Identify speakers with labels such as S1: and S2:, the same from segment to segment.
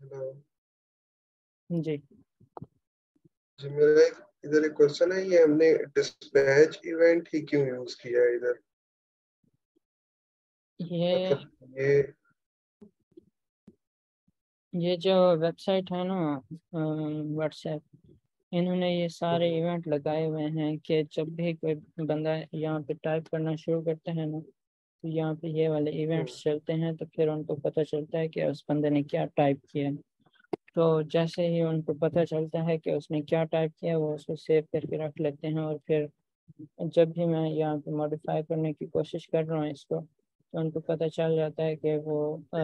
S1: Hello
S2: जी।
S1: जी मेरा एक इधर एक क्वेश्चन है ये हमने डिस्पैच इवेंट ही क्यों यूज़ किया है इधर?
S2: ये
S1: मतलब ये
S2: ये जो वेबसाइट है ना व्हाट्सएप इन्होंने ये सारे इवेंट लगाए हुए हैं कि जब भी कोई बंदा यहाँ पे टाइप करना शुरू करता है ना तो यहाँ पे ये वाले इवेंट्स चलते हैं तो फिर उनको पता चलता है कि उस बंदे ने क्या टाइप किया तो जैसे ही उनको पता चलता है कि उसने क्या टाइप किया वो उसको सेव करके रख लेते हैं और फिर जब भी मैं यहाँ पे मॉडिफाई करने की कोशिश कर रहा हूँ इसको तो उनको पता चल जाता है कि वो आ,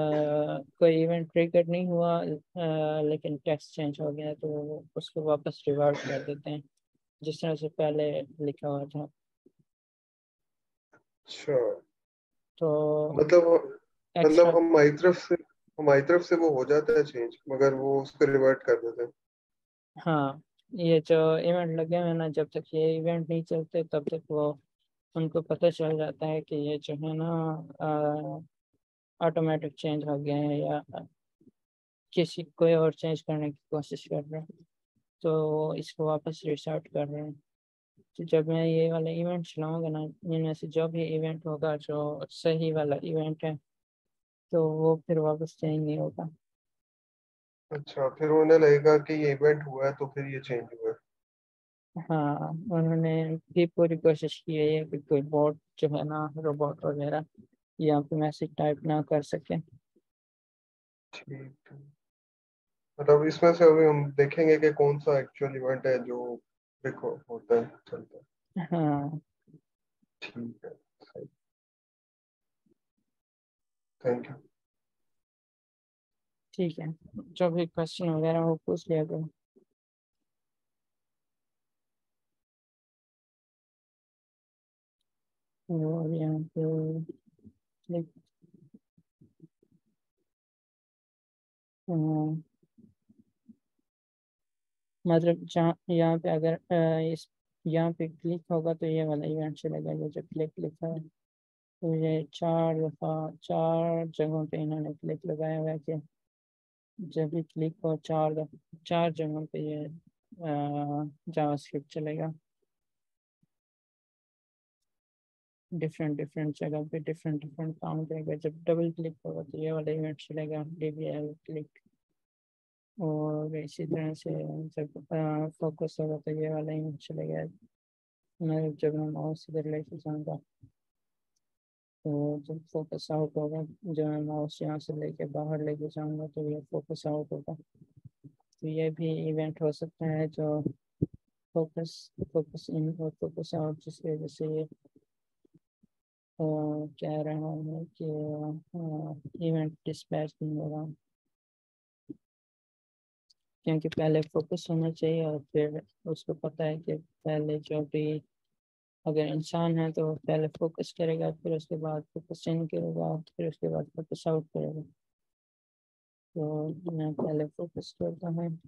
S2: कोई इवेंट ट्रिगर नहीं हुआ आ, लेकिन टेक्स्ट चेंज हो गया तो वो उसको वापस रिवर्ट कर देते हैं जिस तरह से पहले लिखा हुआ था।
S1: अच्छा
S2: तो
S1: मतलब मतलब हमारी तरफ़ से हमारी तरफ़ से वो हो जाता है चेंज मगर वो उसको रिवर्ट कर देते हैं।
S2: हाँ ये जो इवेंट लगे हुए ना जब तक ये इवेंट नहीं चलते तब तक वो उनको पता चल जाता है कि ये जो है ना ऑटोमेटिक चेंज हो गया है या किसी कोई और चेंज करने की कोशिश कर रहे हैं। तो इसको वापस रिस्टार्ट कर रहे हैं। तो जब मैं ये वाला इवेंट चलाऊँगा ना इनमें से जो भी इवेंट होगा जो सही वाला इवेंट है तो वो फिर वापस चेंज नहीं होगा।
S1: अच्छा फिर उन्हें लगेगा कि ये इवेंट हुआ है तो फिर ये चेंज हुआ है।
S2: हाँ उन्होंने भी पूरी कोशिश की है कि कोई बोट जो है ना रोबोट वगैरह यहाँ पे मैसेज टाइप ना कर सके।
S1: ठीक मतलब इसमें से अभी हम देखेंगे कि कौन सा एक्चुअल इवेंट है जो देखो होता है चलता
S2: है। हाँ।
S1: ठीक है सही। थैंक यू
S2: ठीक है जो भी क्वेश्चन वगैरह वो पूछ लिया करो। और यहाँ पे हाँ। मतलब जहाँ, यहाँ पे अगर इस, यहाँ पे क्लिक होगा तो ये वाला इवेंट चलेगा, ये जो क्लिक लिखा है। तो ये चार दफ़ा, चार जगहों पे इन्होंने क्लिक लगाया हुआ है कि जब भी क्लिक हो चार दफ़ा, चार जगहों पे ये जावास्क्रिप्ट चलेगा। डिफरेंट डिफरेंट जगह पे डिफरेंट डिफरेंट काम करेगा। जब डबल क्लिक होगा तो ये वाला इवेंट चलेगा डी बी क्लिक और इसी तरह से जब फोकस होगा तो ये वाला इवेंट चलेगा जब मैं माउस इधर लेके जाऊँगा तो जब फोकस आउट होगा, जब मैं माउस यहाँ से लेके बाहर लेके जाऊँगा तो ये फोकस आउट होगा। तो ये भी इवेंट हो सकता है जो फोकस फोकस इन और फोकस आउट जिसकी वजह से ये कह रहा है कि इवेंट डिस्पैच नहीं हो रहा क्योंकि पहले फोकस होना चाहिए और फिर उसको पता है कि पहले जो भी अगर इंसान है तो पहले फोकस करेगा, फिर उसके बाद फोकस इन करेगा, फिर उसके बाद फोकस आउट करेगा। तो मैं पहले फोकस करता हूँ।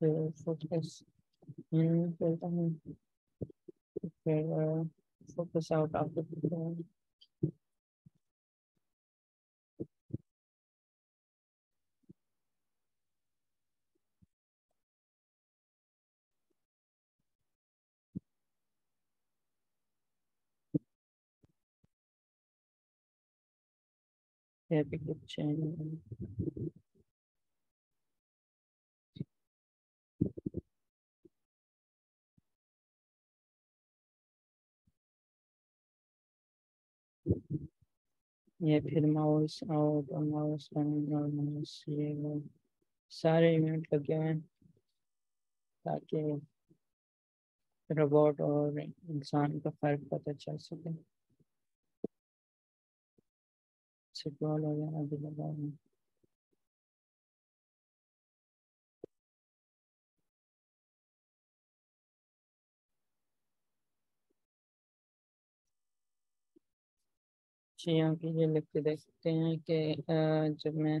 S2: फिर फोकस इन करता हूँ। फिर focus out of good channel. ये फिर माउस आउट और माउस और माउस ये वो सारे इवेंट लगे हुए हैं ताकि रोबोट और इंसान का फ़र्क पता चल सके फुटबॉल वगैरह भी लगा अच्छी यहाँ की ये लिख के देख सकते हैं कि जब मैं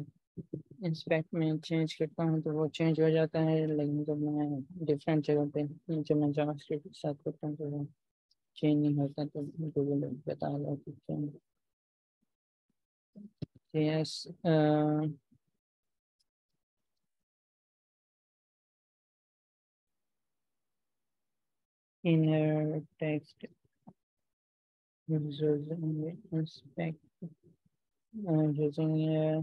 S2: इंस्पेक्ट में चेंज करता हूँ तो वो चेंज हो जाता है। लेकिन जब मैं डिफरेंट जगह पे, जब मैं जावा स्क्रिप्ट के साथ करता हूँ तो वो चेंज नहीं होता तो गूगल बता रहा change yes uh, inner text using inspect uh, using uh,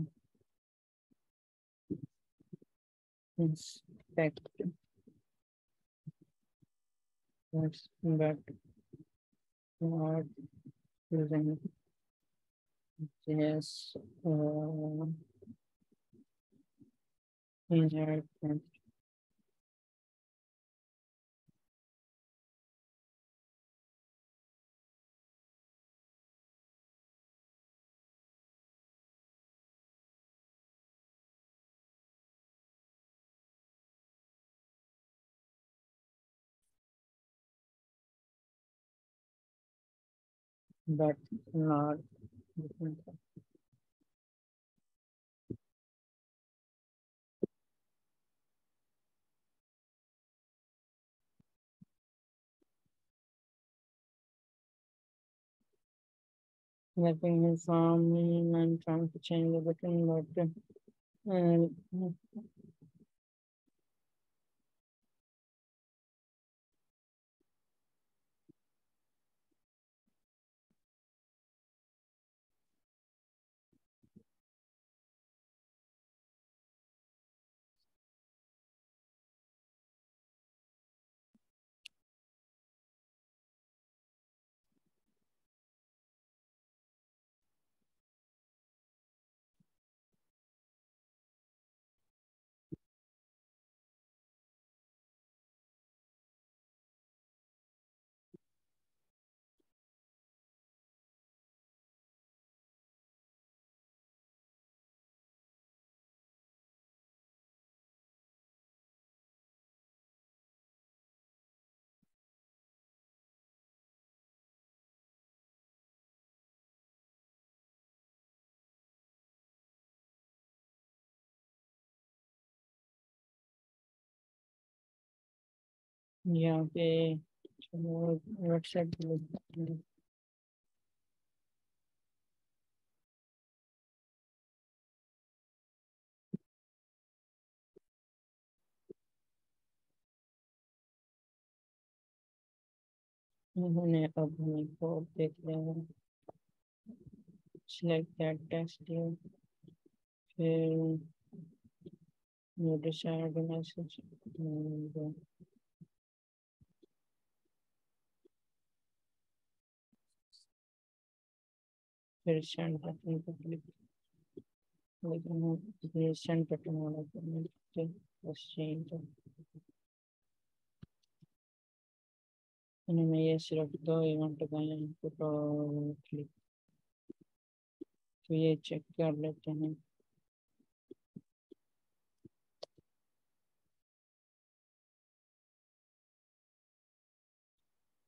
S2: inspect Yes, but not using this uh, user but not Nothing is me. I'm trying to change the but uh, यहाँ पे website उन्होंने अब हमें देख लिया है select that test है फिर नोटिस आएगा मैसेज फिर send button पर click लेकिन send button वाला करने के बस change इन्होंने ये सिर्फ़ दो इवेंट हैं इनपुट और क्लिक तो ये चेक कर लेते हैं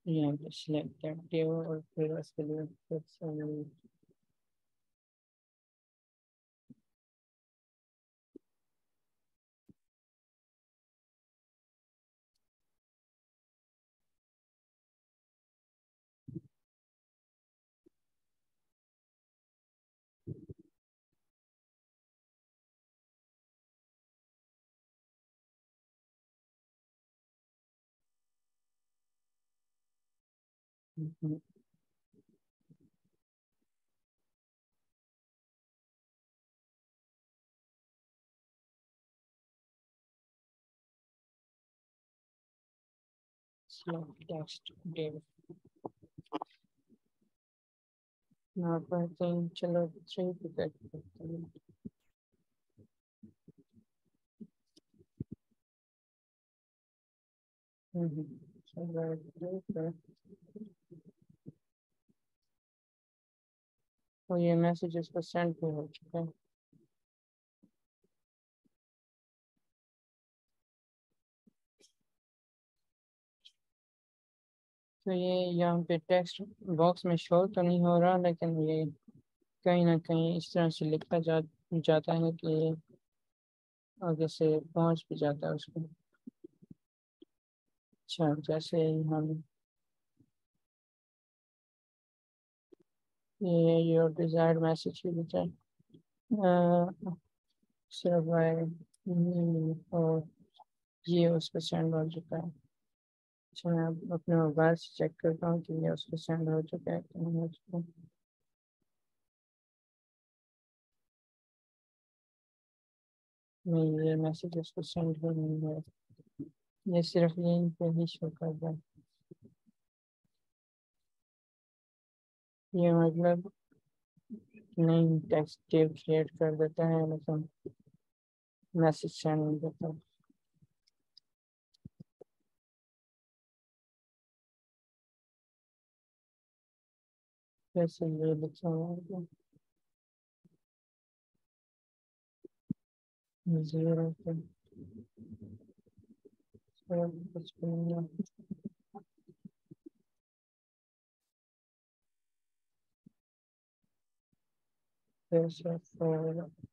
S2: यहाँ पे सिलेक्ट करते हो और फिर उसके लिए Mm-hmm. Slow. Now, by the three to get Mm-hmm. So, और ये मैसेज इसको सेंड भी हो चुका है तो ये यहाँ पे टेक्स्ट बॉक्स में शो तो नहीं हो रहा, लेकिन ये कहीं ना कहीं इस तरह से लिखा जा, जाता है कि आगे से पहुँच भी जाता है उसको। अच्छा जैसे ही हम ये योर डिजायर्ड मैसेज भी जाए सिर्फ़ और ये उस सेंड हो चुका है अच्छा मैं अपने मोबाइल से चेक करता हूँ कि ये उस सेंड हो चुका है कि नहीं हो चुका नहीं ये मैसेज उसको सेंड ही नहीं है ये सिर्फ़ यहीं पे ही शो कर रहा है ये मतलब नहीं टेक्स्ट क्रिएट कर देता है मतलब मैसेज सेंड देता है कैसे ये लिखा हुआ है ज़ीरो पे पचपन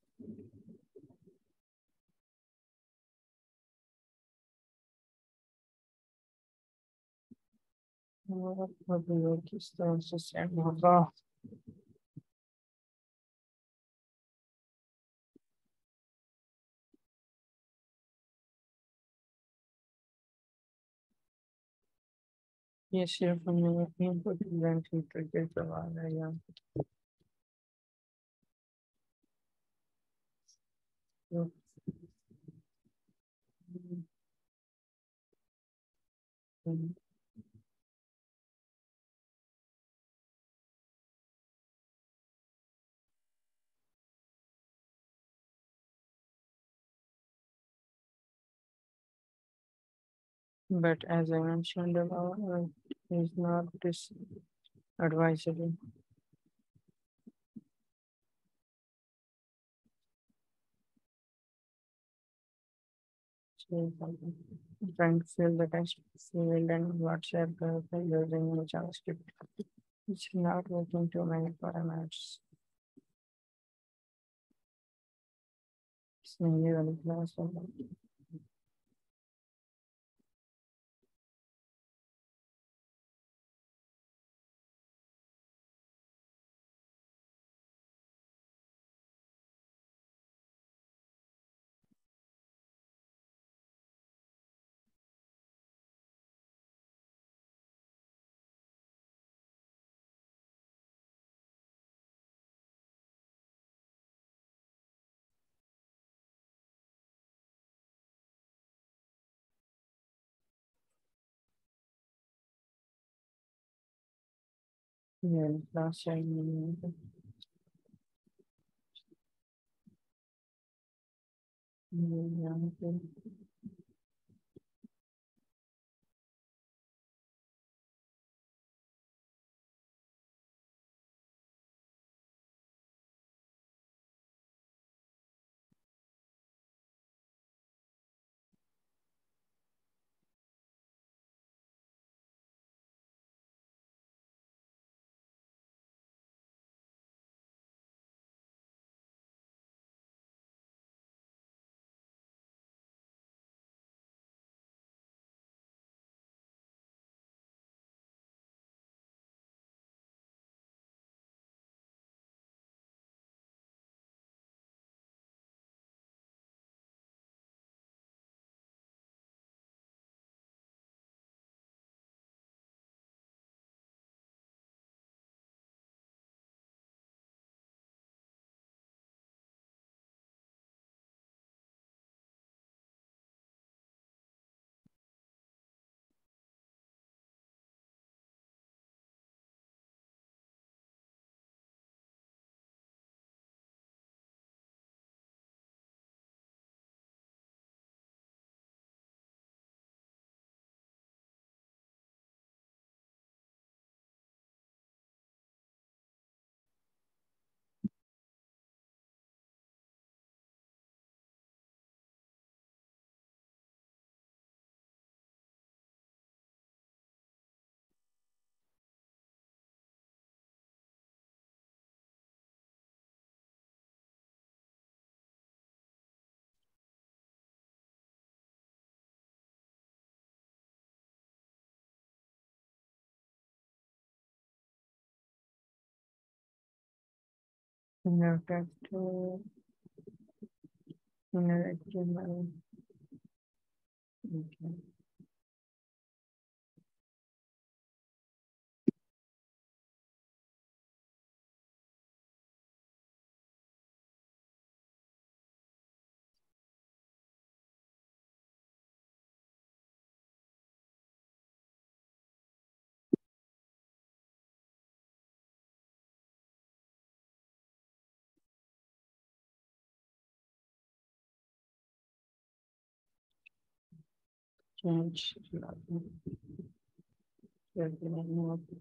S2: Rabbi Kistan's Shamada. Yeshua from the input event to project the Vaya. So, mm-hmm. but as I mentioned, uh, uh, above, is not this advisable. trying to fill the text field and WhatsApp uh, by using JavaScript. It's not working too many parameters. It's mainly the class. होगा ये class चाहिए ये यहाँ inner uh, inner HTML. Okay. 坚持着你却不能摸索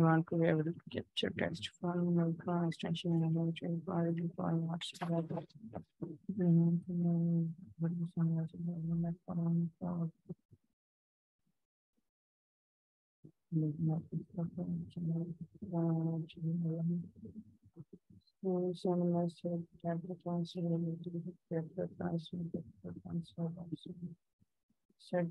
S2: Iran, Korea will get text from American extension and military body before watch together. Said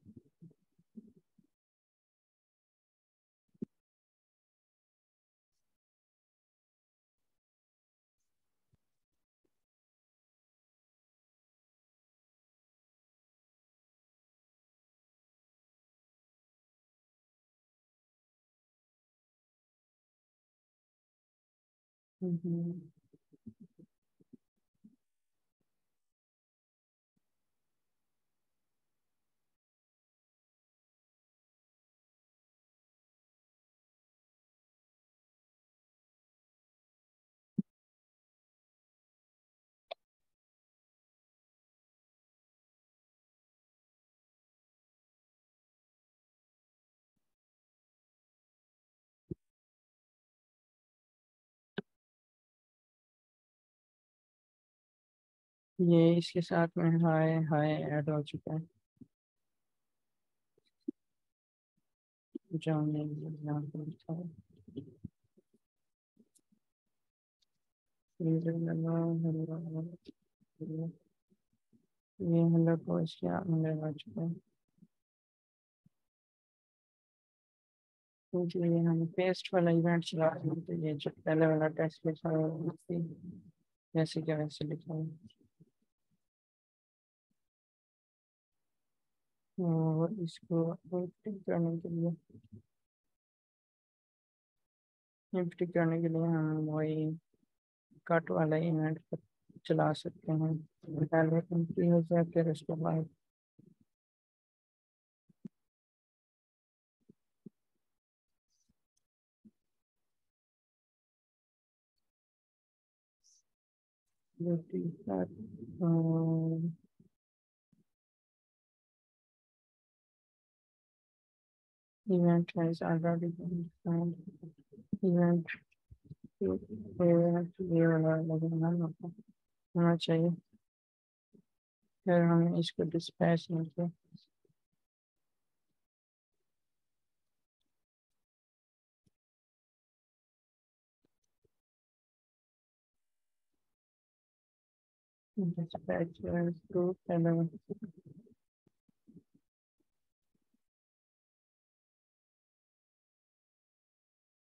S2: Mm-hmm. ये इसके साथ में हाय हाय add हो चुका है। ये हेलो को इसके अंदर आ चुका है। ये हम पेस्ट वाला इवेंट चला रहे हैं तो ये जो पहले वाला टेक्स्ट लिखा है जैसे क्या वैसे लिखा है। इसको एडिट करने के लिए एडिट करने के लिए हम वही कट वाला इवेंट चला सकते हैं। पहले कंप्लीट हो जाए फिर उसके बाद um, event has already been defined. Event to- event ये वाला लगाना होगा होना चाहिए फिर हम इसको डिस्पैच करके dispatch to hello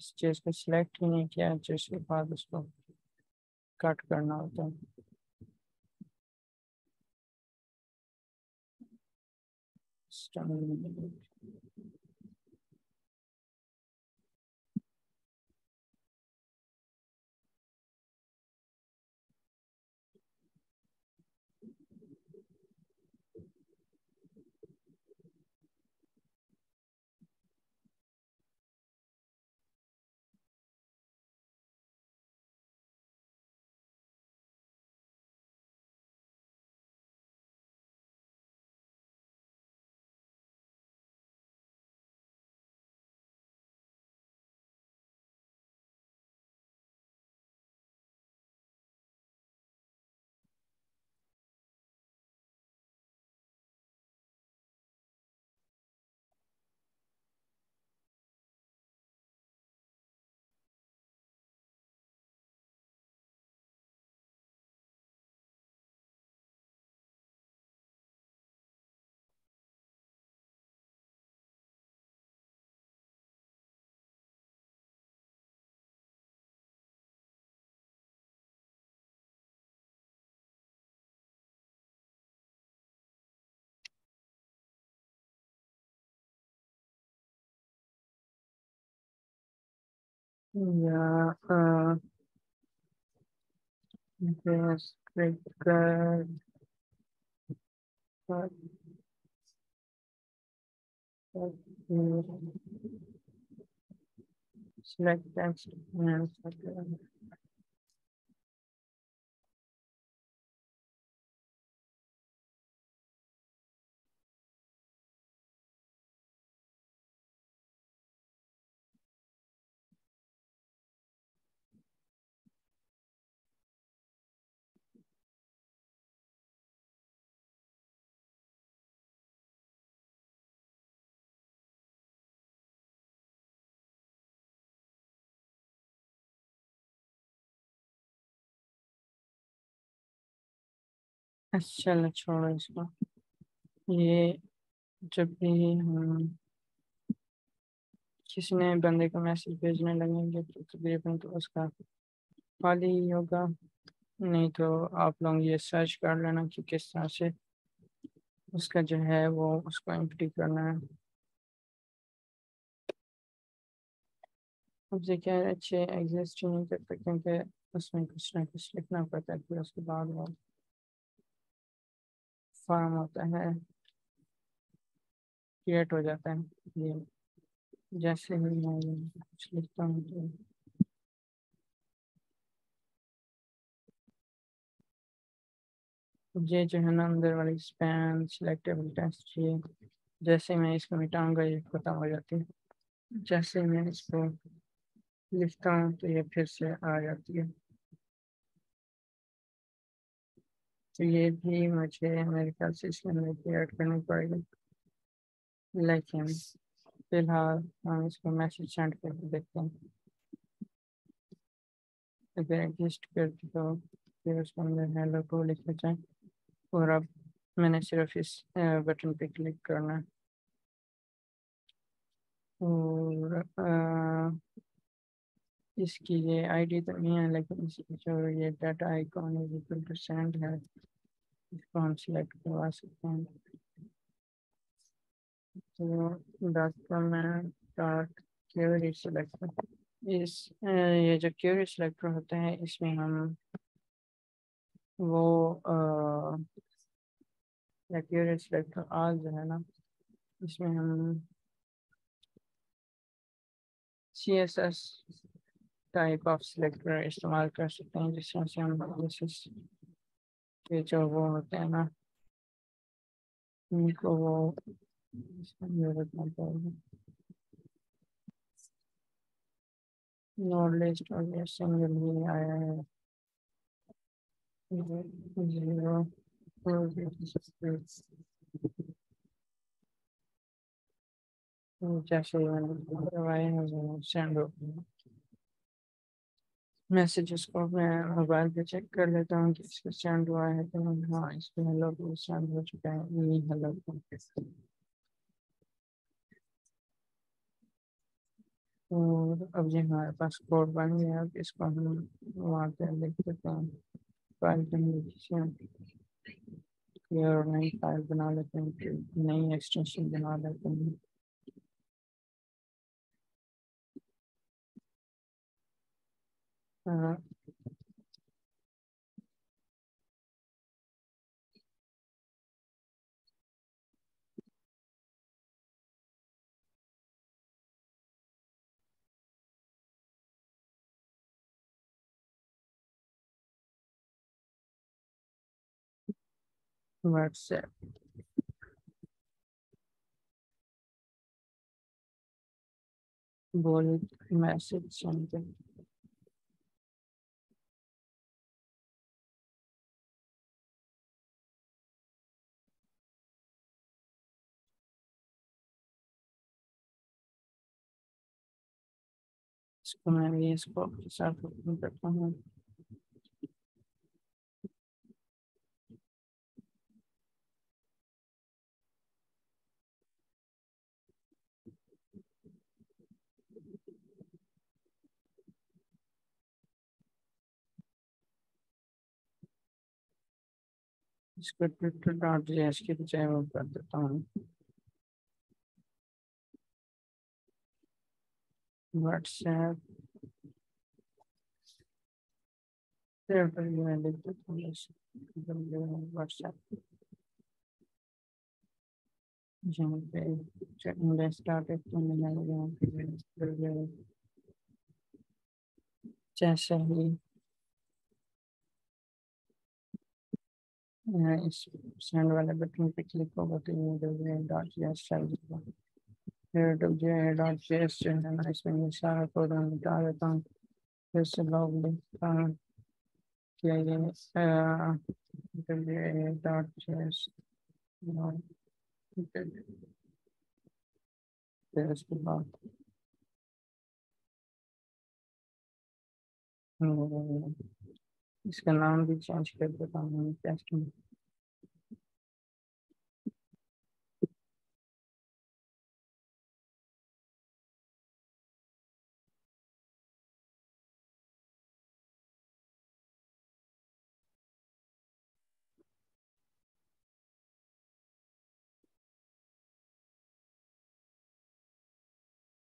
S2: किसी चीज़ को सिलेक्ट ही नहीं किया जिसके बाद उसको कट करना होता है। Yeah, uh, yes, like, uh, but, but, mm. uh, select that, yeah, Like that. चलो छोड़ो इसको ये जब भी हम किसी नए बंदे को मैसेज भेजने लगेंगे तो तकरीबन तो उसका खाली ही होगा। नहीं तो आप लोग ये सर्च कर लेना कि किस तरह से उसका जो है वो उसको एम्प्टी करना है। अब क्या अच्छे एग्जिस्ट नहीं करते क्योंकि उसमें कुछ ना कुछ लिखना पड़ता है, फिर उसके बाद वो फॉर्म होता है। क्रिएट हो जाता है। ये जैसे ही मैं कुछ लिखता हूँ तो ये जो है ना अंदर वाली स्पैन सिलेक्टेबल टेस्ट ये जैसे मैं इसको मिटाऊँगा, ये खत्म हो जाती है। जैसे मैं इसको लिखता हूँ तो ये फिर से आ जाती है। तो ये भी मुझे मेरे ख्याल से अंदर ऐड करनी पड़ेगी। लेकिन फ़िलहाल हम इसको मैसेज सेंड करके देखते हैं। अगर एडजस्ट कर तो फिर उसके अंदर हेलो को लिखना चाहें, और अब मैंने सिर्फ़ इस बटन पे क्लिक करना है। और इसकी ये आईडी तो नहीं है, लेकिन इसकी जो ये डाटा आइकॉन है टू सेंड है। इसको हम सिलेक्ट करवा सकते हैं तो डॉक्टर में डॉट क्यूरी सिलेक्टर इस ये जो क्यूरी सिलेक्टर होते हैं, इसमें हम वो क्यूरी सिलेक्टर आज जो है ना, इसमें हम C S S type of selector इस्तेमाल कर सकते हैं, जिसमें से हम जैसे Rachel Wall, Dana. Nico Wall. Knowledge or your single zero. Joshua Ryan was. Messages को मैं मोबाइल पे चेक कर लेता हूँ कि इसका सेंड हुआ है तो हाँ इस पर हेलो को सेंड हो चुका है नहीं हेलो को और अब जो हमारे पास कोड बन गया है इसको हम वहाँ पे लिख देते हैं फ़ाइल कंडीशन क्लियर नई फ़ाइल बना लेते हैं नई एक्सटेंशन बना लेते हैं हाँ WhatsApp bullet message something इसको मैं भी इसको करता हूँ इसको ट्विटर डॉट जी एस की बजाय वो कर देता हूँ व्हाट्सएप व्हाट्सएप जहाँ पे इंडेक्स स्टार्टेड करने लगे यहाँ पे जैसे ही इस सेंड वाले बटन पे क्लिक होगा तो ये डॉट जी एस है ना इसमें ये सारा हम निकाल देता हूँ फिर से लॉग लिखता हूँ कि ये डॉट जी एस फिर उसके बाद इसका नाम भी चेंज कर देता हूँ टेस्ट में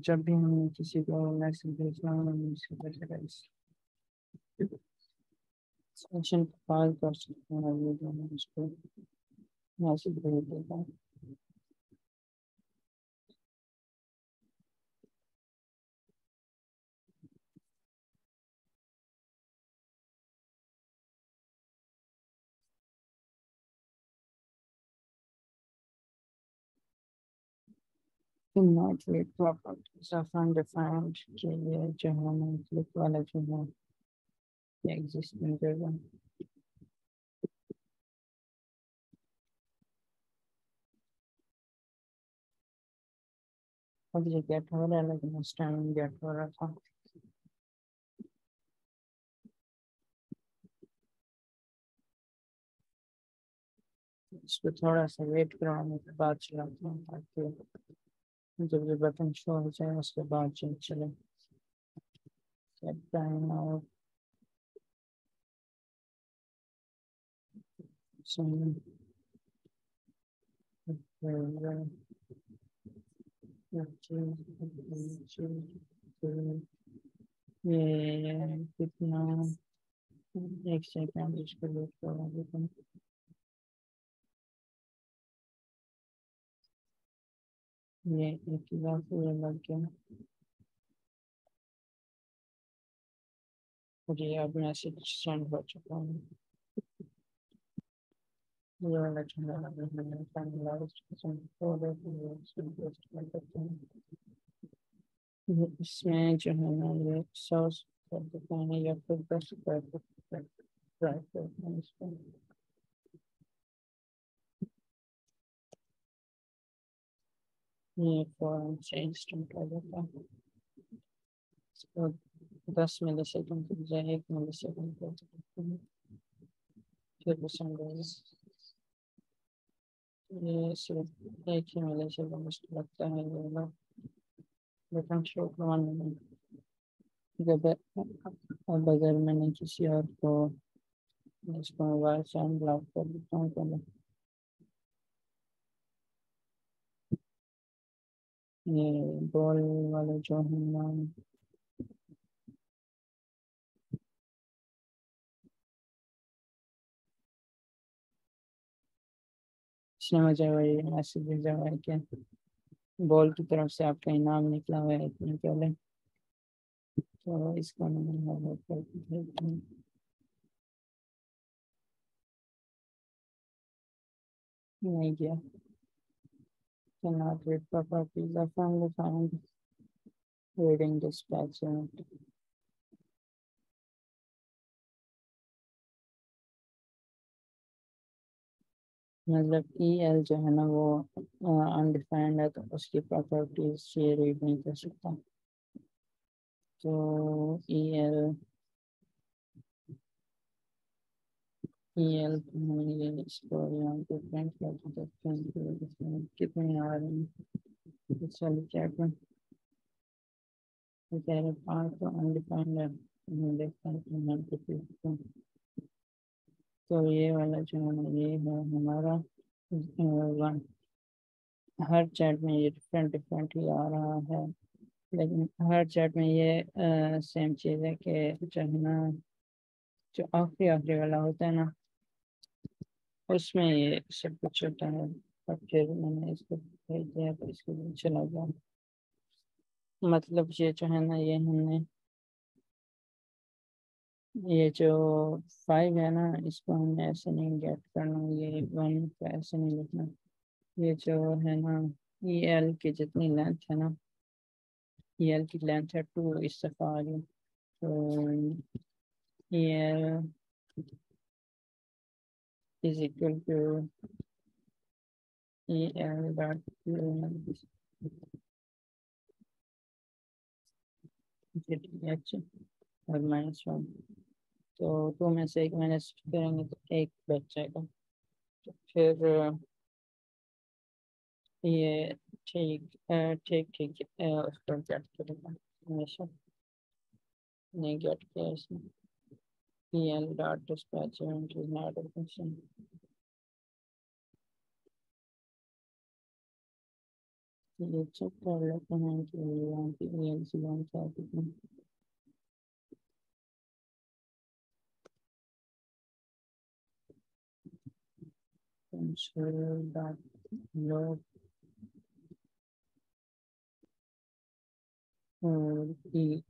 S2: jumping to see the next baseline supervised. Section five, question. Nice, not read properties of undefined के लिए जो गेट हो रहा है लेकिन उस टाइम गेट हो रहा था इसको थोड़ा सा वेट करवाने के बाद चलाता हूँ ताकि जब ये बटन शो हो जाए उसके बाद चल चले टाइम और ये कितना एक सेकंड इसको वेट करवा ये एक लाख ये लग गया मुझे अब मैसेज सेंड हो चुका हूँ ये वाला चैनल मैंने फाइनलाइज्ड इसमें जो है ना ये सोर्स कर देते हैं या फिर दस कर देते हैं ट्राई करते हैं इसको ये फॉरन से इंस्टेंट हो जाता है इसको दस मिली सेकेंड या एक millisecond कर सकते हैं फिर परसेंटेज ये सिर्फ एक ही मिली सेकेंड मुझको लगता है ये वाला लेकिन शो वन जब अब अगर मैंने किसी और को इसको मोबाइल से अनब्लॉक कर देता हूँ ये बॉल वाले जो है ना इसने मुझे वही मैसेज भेजा हुआ है कि बॉल की तरफ़ से आपका इनाम निकला हुआ है इतने पहले। तो इसको मैंने नहीं किया। Cannot read properties are only found reading dispatch unit. मतलब ई एल जो है ना वो अनडिफाइंड है तो उसकी प्रॉपर्टीज़ ये रीड नहीं कर सकता तो ई एल इसको यहाँ पे प्रिंट कर सकते हैं कितने आ रहे हैं चलिए चेक में कह रहे पाँच तो ये वाला जो है ये है हमारा वन हर चैट में ये डिफरेंट डिफरेंट ही आ रहा है लेकिन हर चैट में ये सेम चीज़ है कि जो है ना जो आखिरी आखिरी वाला होता है ना उसमें ये सब कुछ होता है। और फिर मैंने इसको भेज दिया तो इसके लिए चला गया। मतलब ये जो है ना, ये हमने, ये जो फाइव है ना, इसको हमने ऐसे नहीं गेट करना। ये वन को ऐसे नहीं लिखना। ये जो है ना ई एल की जितनी लेंथ है ना ई एल की लेंथ है टू इस दफ़ा आ रही तो E L is equal to E L dot H और माइनस वन तो टू में से एक माइनस करेंगे तो एक बच जाएगा तो फिर ये ठीक ठीक ठीक उसको गेट करेगा हमेशा नहीं गेट किया इसने p-l-dot-dispatcher which is not a function. You check for recommend to run the ELC one traffic. Ensure that your uh, the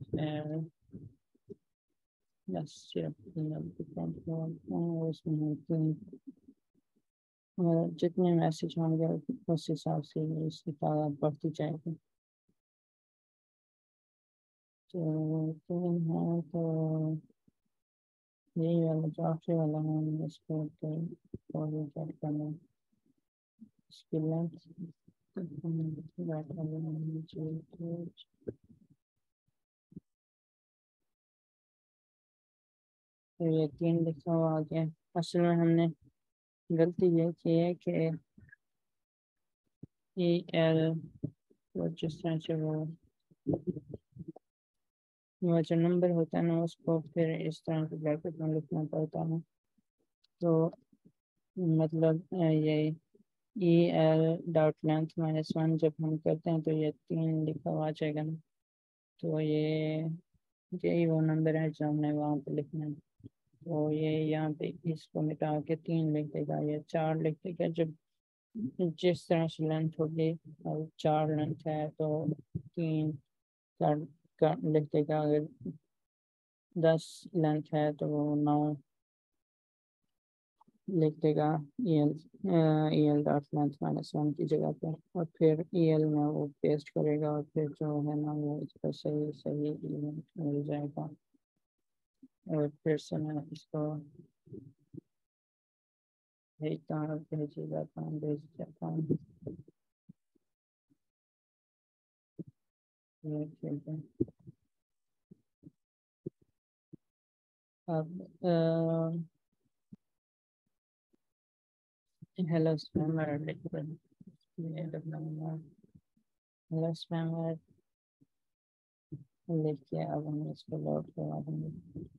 S2: जितने मैसेज होंगे उस हिसाब से इसकी तादाद बढ़ती जाएगी तो तीन है तो यही वाला जो आखिरी वाला है इसको तो करना इसकी लेंथ ये तीन लिखा हुआ आ गया असल में हमने गलती ये की है कि ई एल जिस तरह से वो वो जो नंबर होता है ना, उसको फिर इस तरह के ब्रैकेट में लिखना पड़ता है। तो मतलब ये E L dot length minus one जब हम करते हैं तो ये तीन लिखा हुआ आ जाएगा ना। तो ये, यही वो नंबर है जो हमने वहाँ पे लिखना है। तो ये यहाँ पे इसको मिटा के तीन लिख देगा या चार लिख देगा जब जिस तरह से लेंथ होगी और चार लेंथ है तो तीन कर, कर लिख देगा अगर दस लेंथ है तो नौ लिख देगा E L E L dot length minus one की जगह पर और फिर ई एल में वो पेस्ट करेगा और फिर जो है ना वो इसका सही सही मिल जाएगा। और फिर से मैं इसको भेजता हूँ भेजे जाता हूँ भेज जाता हूँ अब hello, spammer hello, spammer. देखिए अब हम इसको लोड करवा देंगे